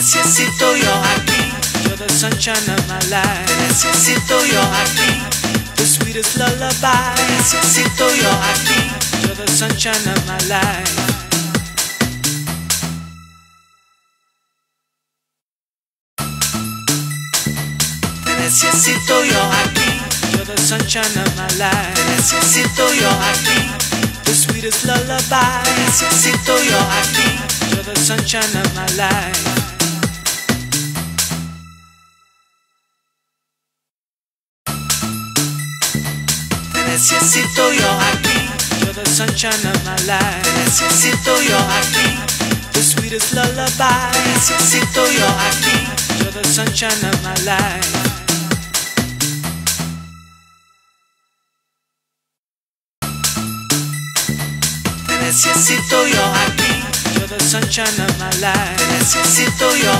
necesito yo aquí. You're the sunshine of my life. Te necesito yo aquí. The sweetest lullaby. Te necesito yo aquí. You're the sunshine of my life. Te necesito yo aquí. You're the sunshine of my life. Te necesito yo aquí. The sweetest lullaby. Te necesito yo aquí. You're the sunshine of my life. Necesito yo aquí. You're the sunshine of my life. Te necesito yo aquí. The sweetest lullaby. Te necesito yo aquí. You're the sunshine of my life. Te necesito yo aquí. You're the sunshine of my life. Te necesito yo